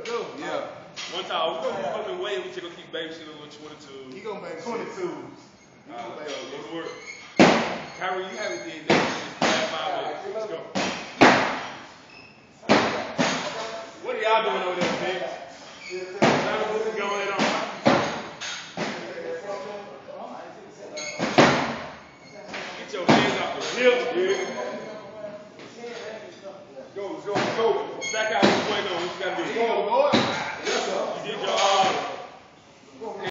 Let's go. Yeah. One time, we're gonna come in way, we just gonna keep babysitting a little 22. He gonna babysit. 22. He Uh, gonna go, go to work. Kyrie, you haven't did that since last five minutes. Let's go. What are y'all doing over there, man? What's going on. Get your hands off the hips, dude. Go, go, go. Back out.